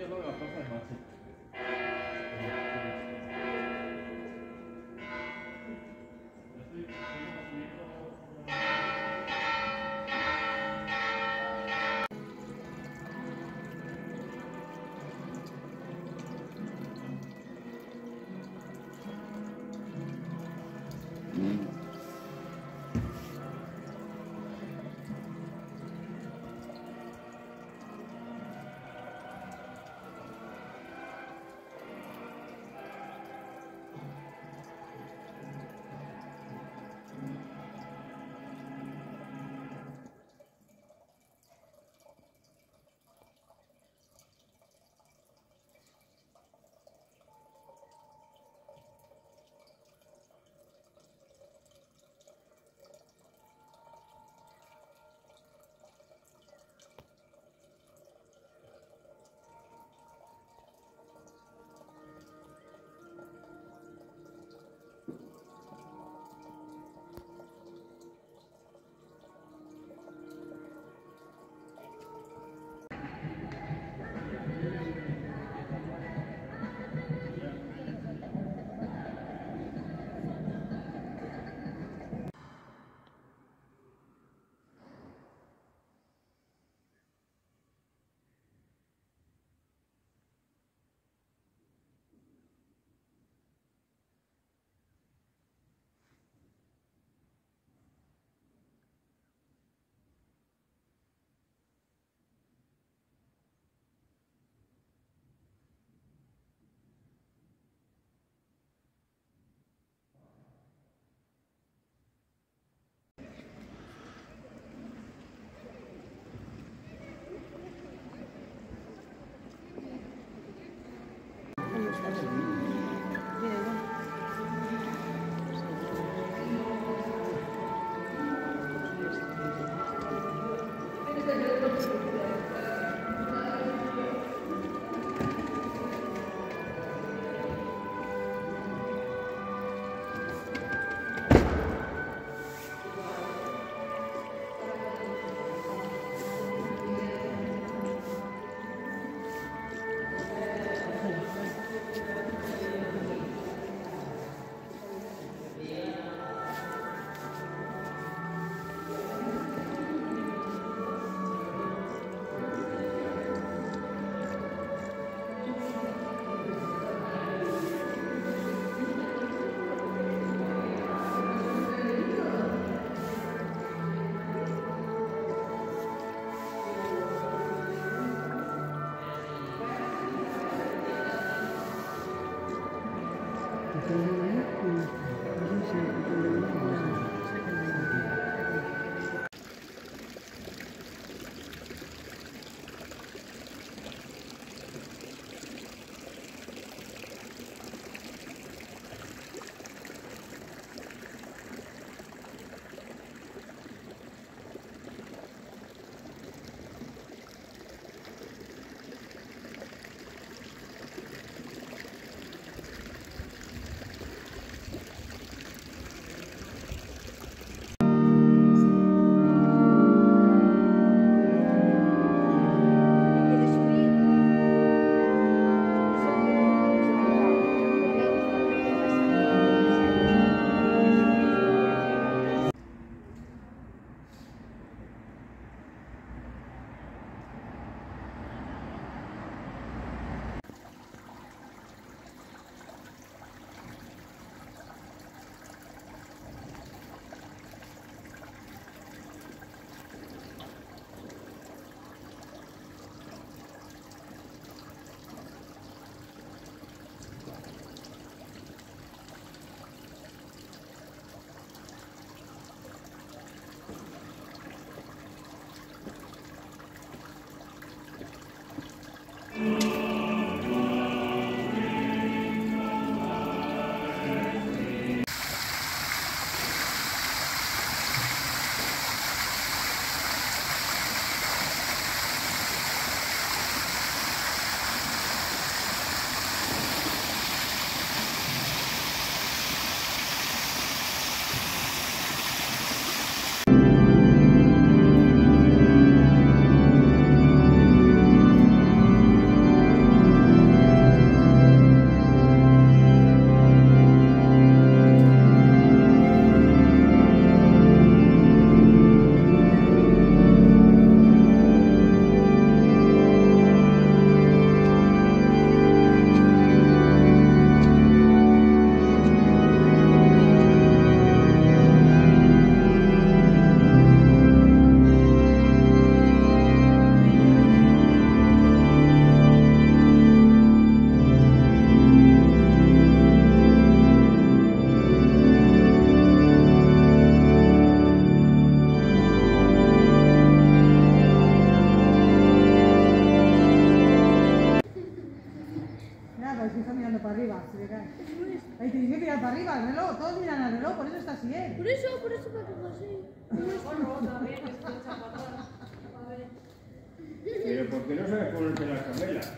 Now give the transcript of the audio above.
以后要喝什么？Amen. Ahí tienes que mirar para arriba, el reloj, todos miran al reloj, por eso está así él. Por eso, por eso me pongo así. Bueno, para ver. Pero ¿por qué no sabes ponerte las camelas?